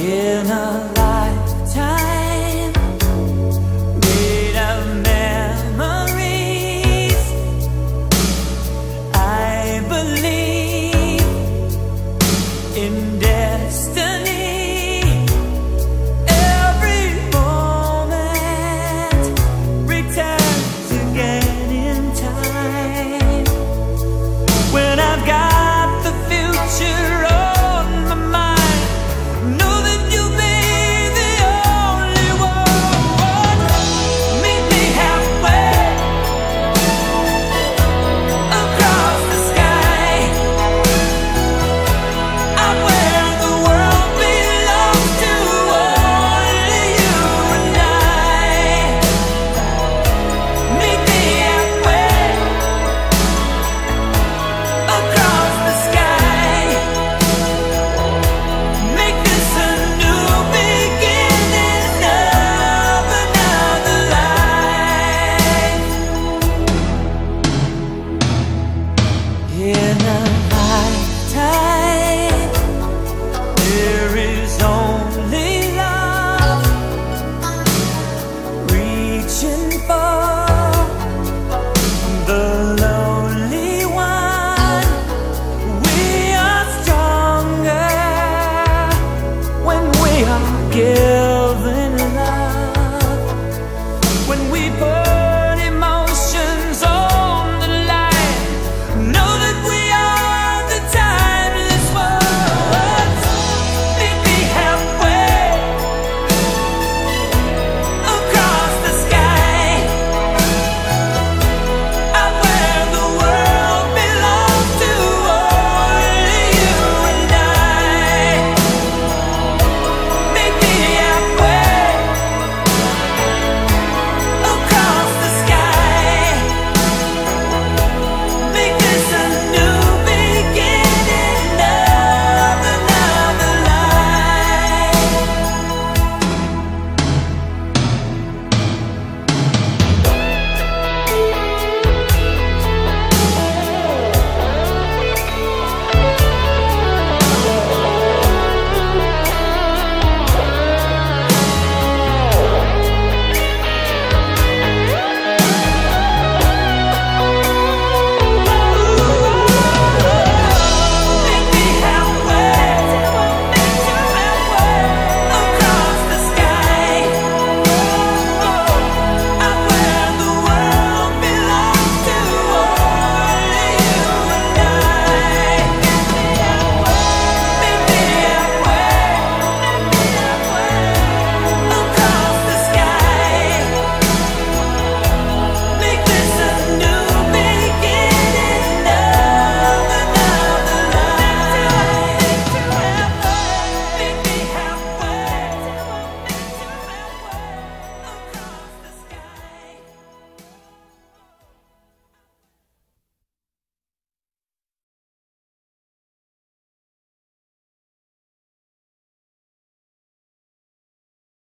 in a lifetime made of memories. I believe in destiny. 也难